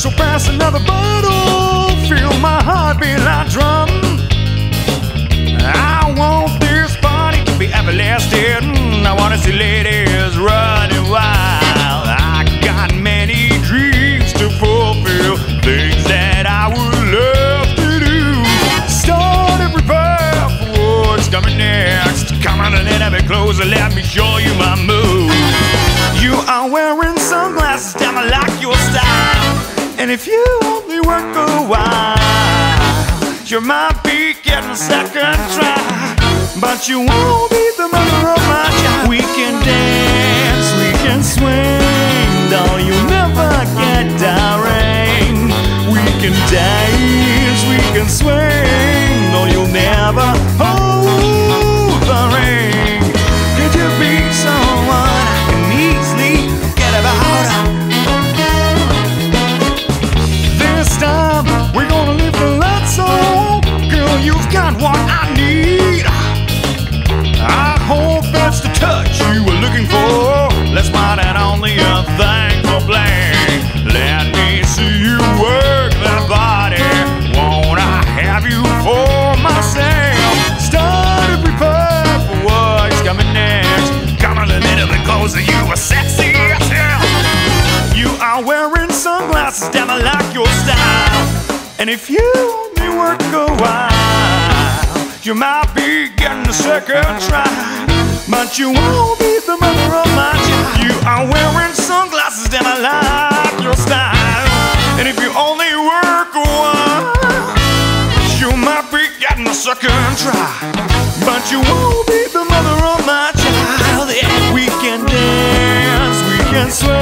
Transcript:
So pass another bottle, feel my heartbeat like drum. I want this party to be everlasting. I wanna see ladies running wild. I got many dreams to fulfill, things that I would love to do. Start and prepare for what's coming next. Come on a little bit closer, let me show you my move. You are wearing sunglasses, damn, I like your style. And if you only work a while, you might be getting second try. But you won't be the mother of my child. We can dance, we can swing, though you never get tiring. We can dance, we can swing, you've got what I need. I hope that's the touch you were looking for. Let's find out only a thing for blank. Let me see you work that body. Won't I have you for myself? Start to prepare for what's coming next. Come a little bit closer, you are sexy. You are wearing sunglasses, damn, I like your style. And if you work a while. You might be getting a second try But you won't be the mother of my child You are wearing sunglasses that I like your style. And if you only work a while You might be getting a second try But you won't be the mother of my child. Yeah, We can dance, we can swim